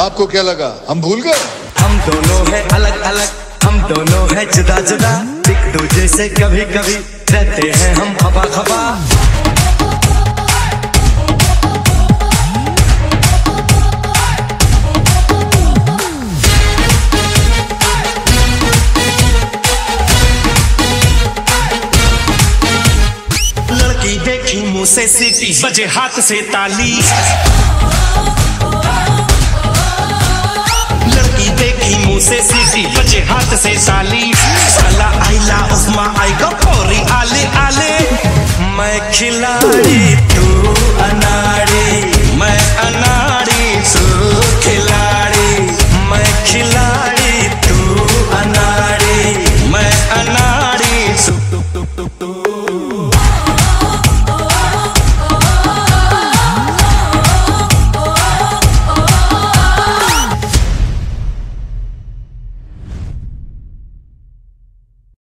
आपको क्या लगा? हम भूल गए? हम दोनों है अलग अलग। हम दोनों है जुदा जुदा। एक दूजे से कभी कभी। रहते हैं हम खबा खबा लड़की देखी मुँह से सीटी, बजे हाथ से ताली। से सीटी बचे हाथ से साली। साला आईला उस्मा आएगा, पौरी आले आले। मैं खिलाड़ी तू।